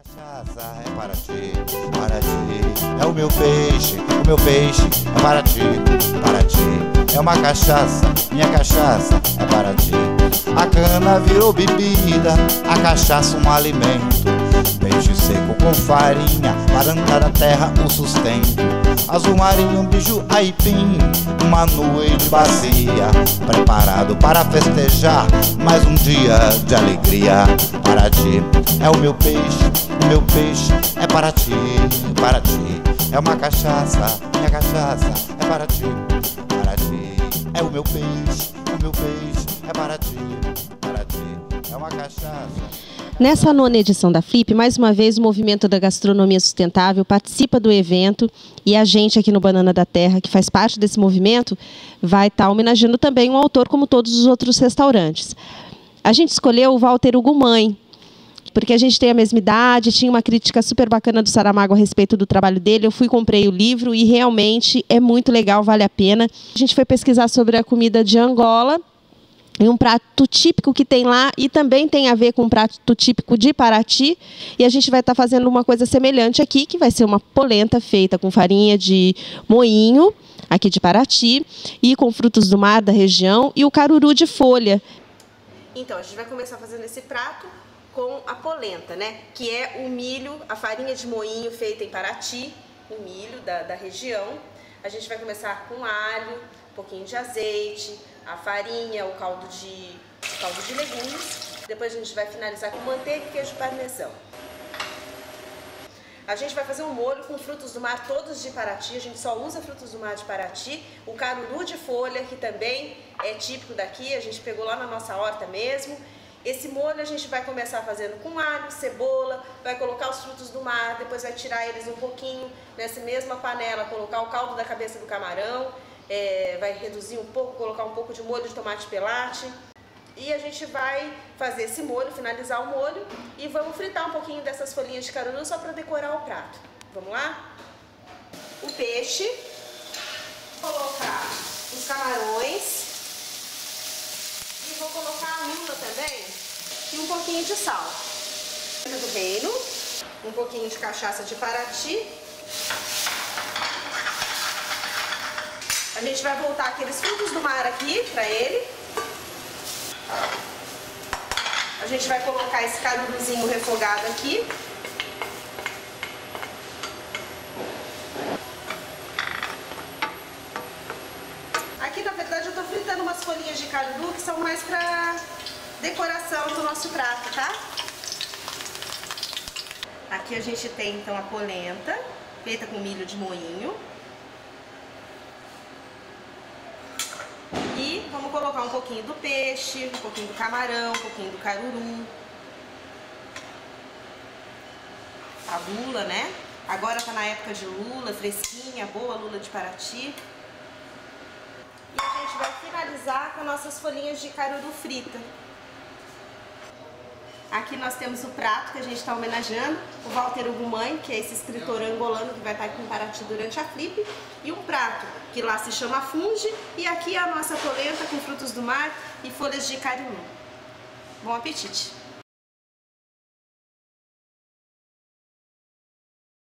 cachaça é para ti, para ti. É o meu peixe, o meu peixe é para ti, para ti. É uma cachaça, minha cachaça é para ti. A cana virou bebida, a cachaça um alimento. Peixe seco com farinha, para da terra o sustento. Azul marinho, bicho aipim, uma de bacia. Preparado para festejar mais um dia de alegria. Para ti é o meu peixe, o meu peixe é para ti, para ti. É uma cachaça, minha cachaça é para ti, para ti. É o meu peixe, o meu peixe é para ti, para ti. É uma cachaça. Nessa nona edição da Flip, mais uma vez o movimento da gastronomia sustentável participa do evento e a gente aqui no Banana da Terra, que faz parte desse movimento, vai estar tá homenageando também um autor como todos os outros restaurantes. A gente escolheu o Walter Ugumãe, porque a gente tem a mesma idade, tinha uma crítica super bacana do Saramago a respeito do trabalho dele. Eu fui comprei o livro e realmente é muito legal, vale a pena. A gente foi pesquisar sobre a comida de Angola e um prato típico que tem lá e também tem a ver com um prato típico de Paraty. E a gente vai estar tá fazendo uma coisa semelhante aqui, que vai ser uma polenta feita com farinha de moinho, aqui de Paraty, e com frutos do mar da região, e o caruru de folha. Então, a gente vai começar fazendo esse prato com a polenta, né? Que é o milho, a farinha de moinho feita em Paraty, o milho da, da região. A gente vai começar com alho, um pouquinho de azeite, a farinha, o caldo de, caldo de legumes. Depois a gente vai finalizar com manteiga e queijo parmesão. A gente vai fazer um molho com frutos do mar todos de Paraty, a gente só usa frutos do mar de Paraty, o caruru de folha, que também é típico daqui, a gente pegou lá na nossa horta mesmo. Esse molho a gente vai começar fazendo com alho, cebola, vai colocar os frutos do mar, depois vai tirar eles um pouquinho nessa mesma panela, colocar o caldo da cabeça do camarão, é, vai reduzir um pouco, colocar um pouco de molho de tomate pelate. E a gente vai fazer esse molho, finalizar o molho e vamos fritar um pouquinho dessas folhinhas de caruru só para decorar o prato. Vamos lá? O peixe, colocar os camarões e vou colocar a lula também e um pouquinho de sal. Do reino, um pouquinho de cachaça de Paraty A gente vai voltar aqueles frutos do mar aqui pra ele. A gente vai colocar esse caruruzinho refogado aqui. Aqui, na verdade, eu tô fritando umas folhinhas de caruru que são mais pra decoração do nosso prato, tá? Aqui a gente tem, então, a polenta, feita com milho de moinho. vamos colocar um pouquinho do peixe, um pouquinho do camarão, um pouquinho do caruru. A lula, né? Agora tá na época de lula, fresquinha, boa lula de Paraty. E a gente vai finalizar com nossas folhinhas de caruru frita. Aqui nós temos o prato que a gente está homenageando, o Walter Ugumãe, que é esse escritor angolano que vai estar aqui em Paraty durante a Flip, e um prato que lá se chama funge, e aqui é a nossa polenta com frutos do mar e folhas de caruru. Bom apetite!